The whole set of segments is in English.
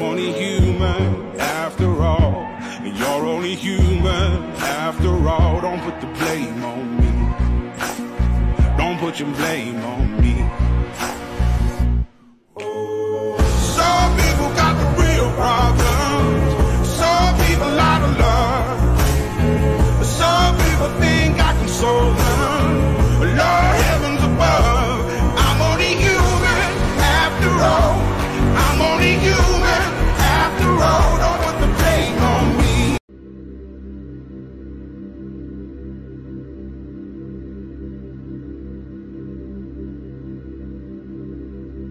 Only human after all. And you're only human after all. Don't put the blame on me. Don't put your blame on me.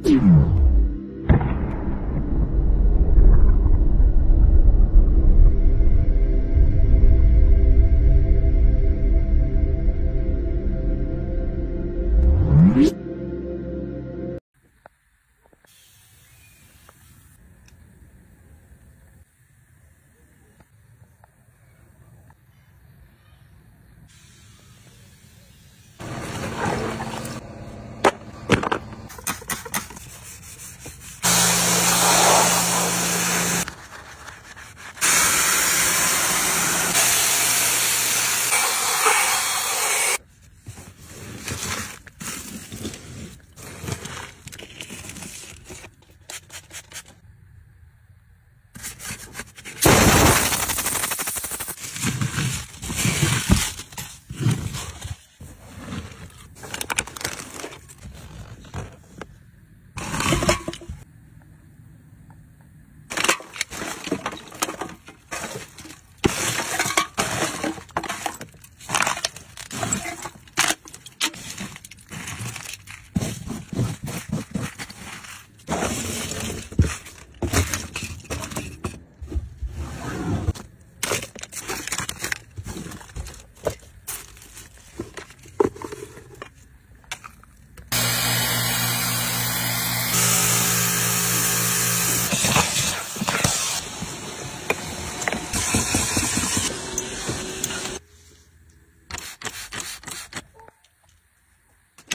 Mm-hmm.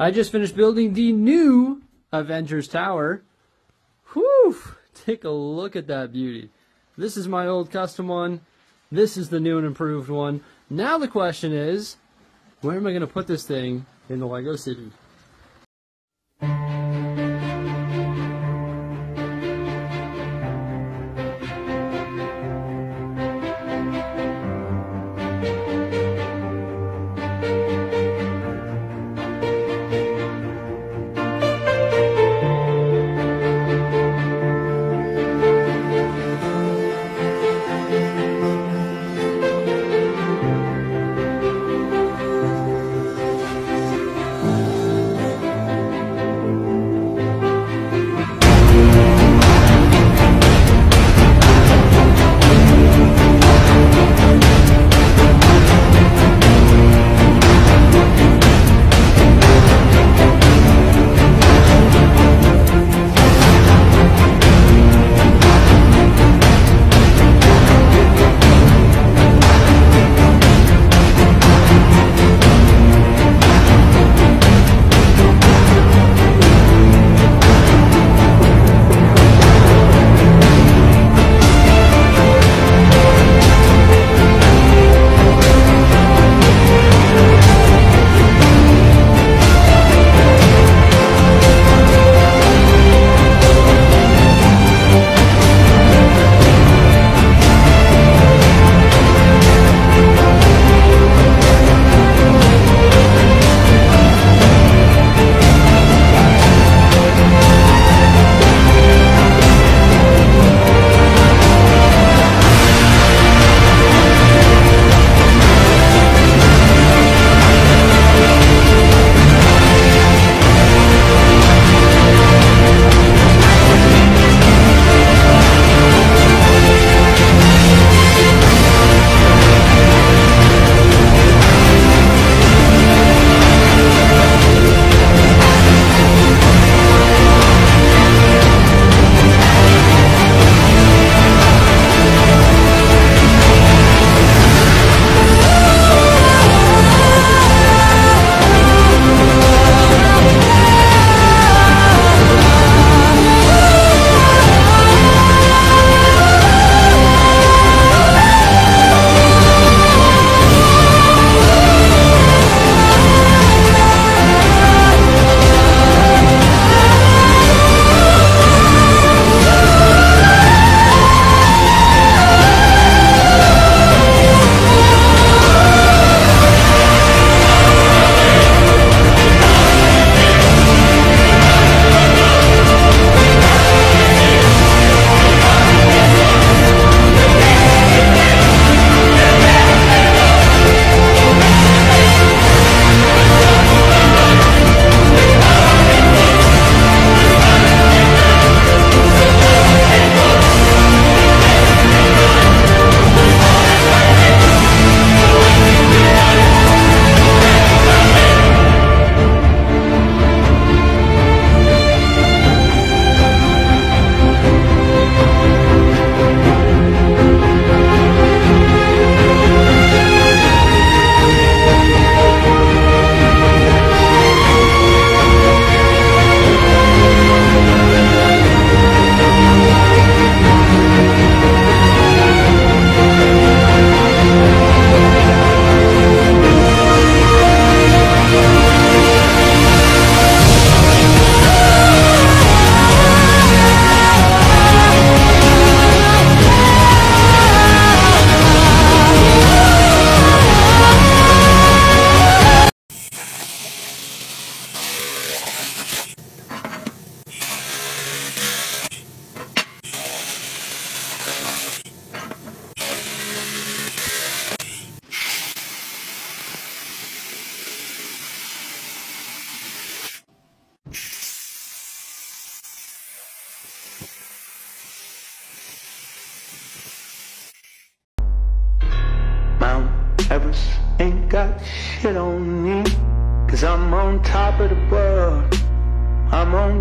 I just finished building the new Avengers Tower. Whew! Take a look at that beauty. This is my old custom one. This is the new and improved one. Now the question is, where am I going to put this thing in the Lego City?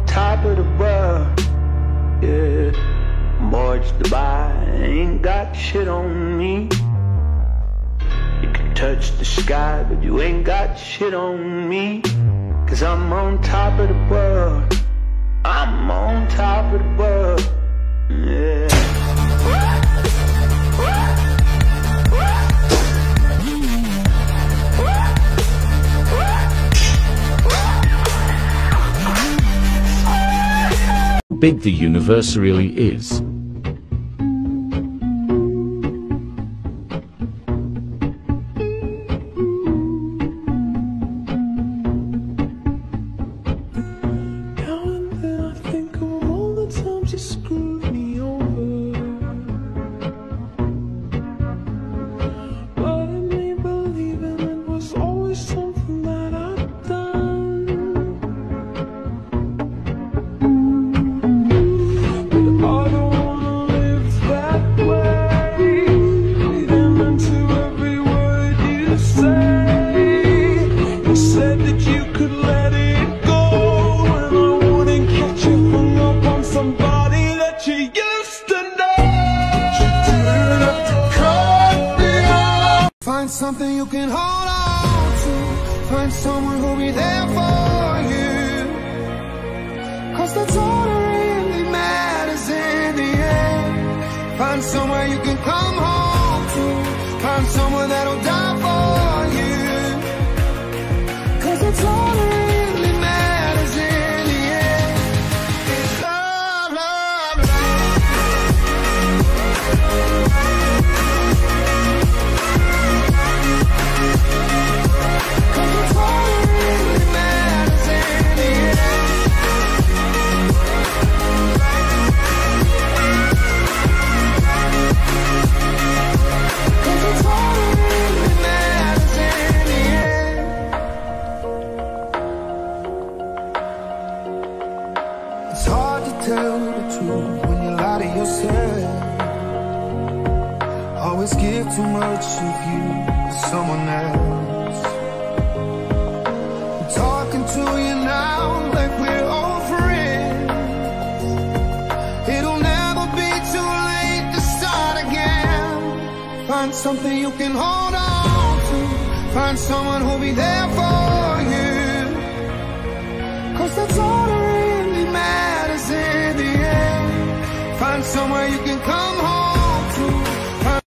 Top of the world. Yeah. Mortgage Dubai ain't got shit on me. You can touch the sky, but you ain't got shit on me. Cause I'm on top of the world. I'm on top of the world. Yeah. Big the universe really is. Find somewhere you can come home to. Find someone that'll die too much of you to someone else. I'm talking to you now like we're old friends. It'll never be too late to start again. Find something you can hold on to. Find someone who'll be there for you. Cause that's all that really matters in the end. Find somewhere you can come.